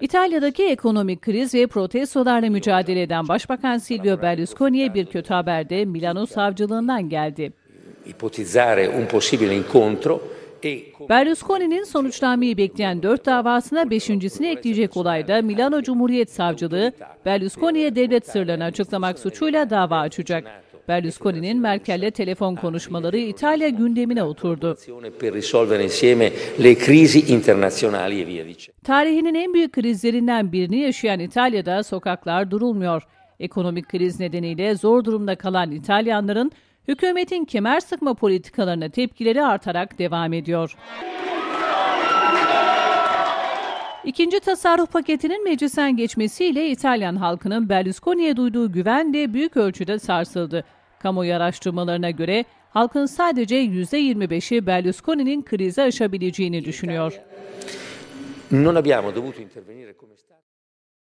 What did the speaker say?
İtalya'daki ekonomik kriz ve protestolarla mücadele eden Başbakan Silvio Berlusconi'ye bir kötü haber de Milano savcılığından geldi. ipotizzare un possibile incontro e Berlusconi'nin sonuçlanmayı bekleyen dört davasına beşincisini ekleyecek olayda Milano Cumhuriyet Savcılığı, Berlusconi'ye devlet sırlarını açıklamak suçuyla dava açacak. Berlusconi'nin Merkel'le telefon konuşmaları İtalya gündemine oturdu. e. Tarihinin en büyük krizlerinden birini yaşayan İtalya'da sokaklar durulmuyor. Ekonomik kriz nedeniyle zor durumda kalan İtalyanların hükümetin kemer sıkma politikalarına tepkileri artarak devam ediyor. İkinci tasarruf paketinin meclisten geçmesiyle İtalyan halkının Berlusconi'ye duyduğu güven de büyük ölçüde sarsıldı. Kamuoyu araştırmalarına göre halkın sadece %25'i Berlusconi'nin krizi aşabileceğini düşünüyor. Non abbiamo dovuto intervenire come.